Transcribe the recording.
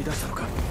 り出したのか？